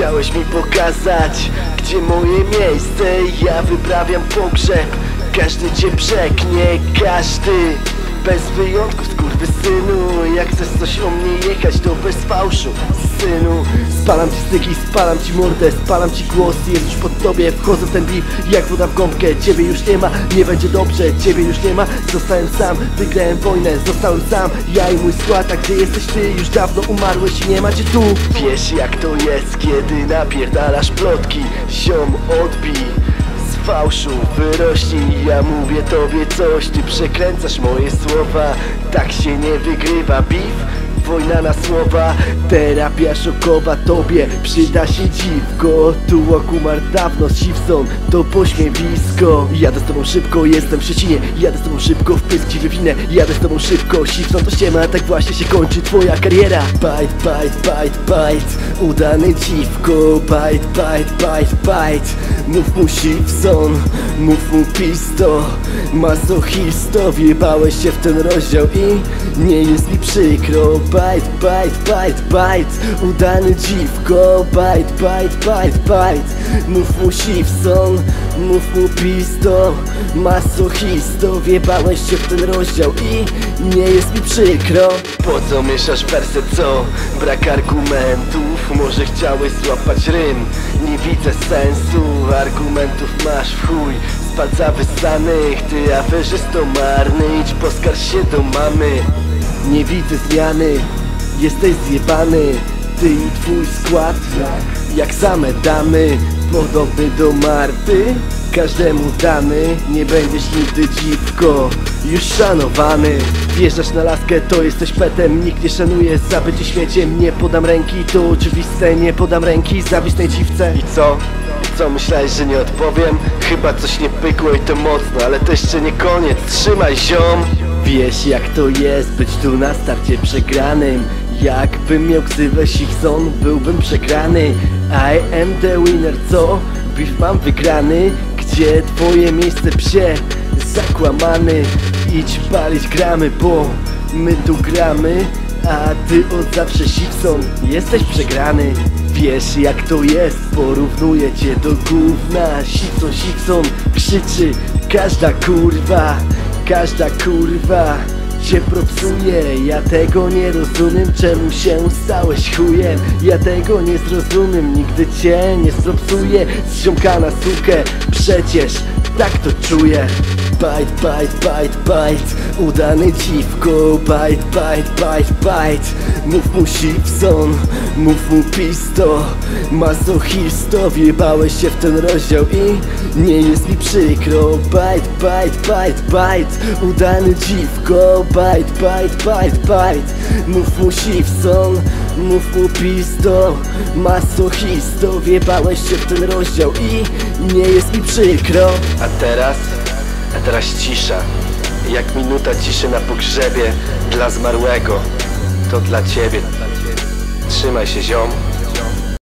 Chciałeś mi pokazać, gdzie moje miejsce. Ja wyprawiam pogrzeb, każdy cię przeknie Każdy, bez wyjątku synu Jak chcesz coś o mnie jechać, to bez fałszu Synu, spalam ci styki, spalam ci mordę Spalam ci głos, jest już pod tobie Wchodzę w ten beef, jak woda w gąbkę. Ciebie już nie ma, nie będzie dobrze Ciebie już nie ma, zostałem sam Wygrałem wojnę, zostałem sam. Ja i mój skład, a gdzie jesteś ty? Już dawno umarłeś i nie macie tu. Wiesz jak to jest, kiedy napierdalasz plotki Ziom odbij fałszu wyrośnij Ja mówię tobie coś, ty przekręcasz moje słowa. Tak się nie wygrywa beef wojna na słowa. Terapia szokowa tobie przyda się dziwko. Tu okumar dawno z Siwson to pośmiewisko. Jadę z tobą szybko, jestem w Szczecinie. Jadę z tobą szybko, w pysk ci wywinę Jadę z tobą szybko, Siwson to ściema. Tak właśnie się kończy twoja kariera. Bite, bite, bite, bite. Udany dziwko. Bite, bite, bite, bite. Mów mu Siwson, mów mu pisto. Masochisto, wjebałeś się w ten rozdział i nie jest mi przykro Bite, bite, bite, bite. Udany dziwko Bite, bite, bite, bite. Mów mu Siwson, mów mu pisto Masochisto, wjebałeś się w ten rozdział i nie jest mi przykro. Po co mieszasz wersy, co? Brak argumentów Może chciałeś złapać rym. Nie widzę sensu Argumentów masz w chuj. Z palca wyslanych Ty aferzysto marny. Idź poskarż się do mamy Nie widzę zmiany Jesteś zjebany. Ty i twój skład Jak same damy Podobny do Marty. Każdemu dany, nie będziesz nigdy dziwko. Już szanowany Wjeżdżasz na laskę, to jesteś petem. Nikt nie szanuje za bycie śmieciem Nie podam ręki, to oczywiste. Nie podam ręki zawistnej dziwce. I co? I co, myślałeś, że nie odpowiem? Chyba coś nie pykło i to mocno Ale to jeszcze nie koniec, trzymaj ziom Wiesz jak to jest być tu na starcie przegranym? Jakbym miał ksywę Sichson, byłbym przegrany. I am the winner, co? Beef mam wygrany. Gdzie twoje miejsce psie? Zakłamany. Idź palić gramy, bo my tu gramy A ty od zawsze Sichson Jesteś przegrany. Wiesz jak to jest, porównuję cię do gówna. Sichson, Sichson, krzyczy każda kurwa Każda kurwa cię propsuje. Ja tego nie rozumiem, czemu się stałeś chujem. Ja tego nie zrozumiem, nigdy cię nie spropsuję Z na sukę, przecież tak to czuję Bite, bite, bite, bite. Udany dziwko. Bite, bite, bite, bite. Mów mu Siwson Mów mu pisto. Masochisto Wjebałeś się w ten rozdział i Nie jest mi przykro. Bite, bite, bite, bite. Udany dziwko. Bite, bite, bite, bite. Mów mu Siwson Mów mu pisto. Masochisto Wjebałeś się w ten rozdział i Nie jest mi przykro. A teraz? A teraz cisza. Jak minuta ciszy na pogrzebie Dla zmarłego To dla ciebie Trzymaj się ziom